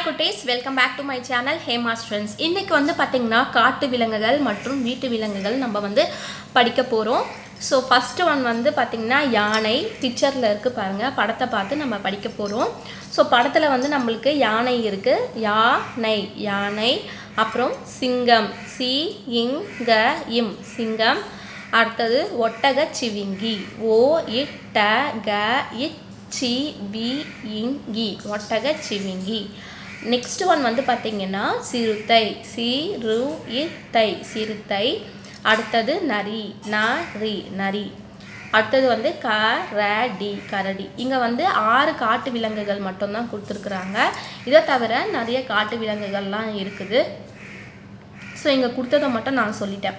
Hi குட்டீஸ். Welcome back to my channel Hema's friends இன்றைக்கி வந்து பார்த்திங்கன்னா காட்டு விலங்குகள் மற்றும் வீட்டு விலங்குகள் நம்ம வந்து படிக்க போகிறோம் ஸோ ஃபஸ்ட்டு ஒன் வந்து பார்த்திங்கன்னா யானை. பிக்சரில் இருக்குது பாருங்கள் படத்தை பார்த்து நம்ம படிக்க போகிறோம் ஸோ படத்தில் வந்து நம்மளுக்கு யானை இருக்குது யானை யானை. அப்புறம் சிங்கம். சி இங் க இம். சிங்கம். அடுத்தது ஒட்டக சிவிங்கி. ஓ இட்ட ட க இ சி வி இங்கி ஒட்டக சிவிங்கி. நெக்ஸ்ட் ஒன் வந்து பார்த்திங்கன்னா சிறுத்தை சிறு இத்தை சிறுத்தை. அடுத்தது நரி நரி நரி. அடுத்தது வந்து கரடி கரடி. இங்கே வந்து ஆறு காட்டு விலங்குகள் மட்டும்தான் கொடுத்துருக்குறாங்க. இதை தவிர நிறைய காட்டு விலங்குகள்லாம் இருக்குது. ஸோ இங்கே கொடுத்ததை மட்டும் நான் சொல்லிட்டேன்.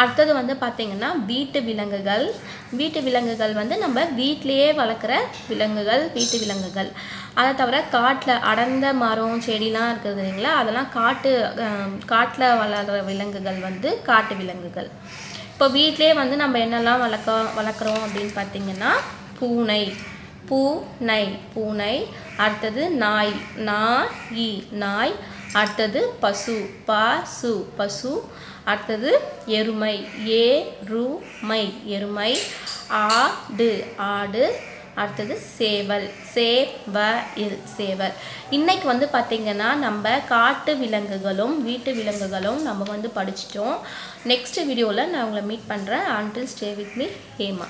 அடுத்தது வந்து பார்த்திங்கன்னா வீட்டு விலங்குகள். வீட்டு விலங்குகள் வந்து நம்ம வீட்டிலையே வளர்க்குற விலங்குகள் வீட்டு விலங்குகள். அதை தவிர காட்டில் அடர்ந்த மரம் செடிலாம் இருக்குது இல்லைங்களா? அதெல்லாம் காட்டு காட்டில் வளர்கிற விலங்குகள் வந்து காட்டு விலங்குகள். இப்போ வீட்டிலே வந்து நம்ம என்னெல்லாம் வளர்க்க வளர்க்குறோம் அப்படின்னு பார்த்திங்கன்னா பூனை. பூனை பூனை அடுத்தது நாய் நாய் நாய் அடுத்தது பசு பசு பசு அடுத்தது எருமை ஏ எருமை ஆடு ஆடு அடுத்தது சேவல் சேவல் சேவல். இன்னைக்கு வந்து பார்த்திங்கன்னா நம்ம காட்டு விலங்குகளும் வீட்டு விலங்குகளும் நம்ம வந்து படிச்சிட்டோம். நெக்ஸ்ட் வீடியோவில் நான் உங்களை மீட் பண்ணுறேன் until stay with me Hema.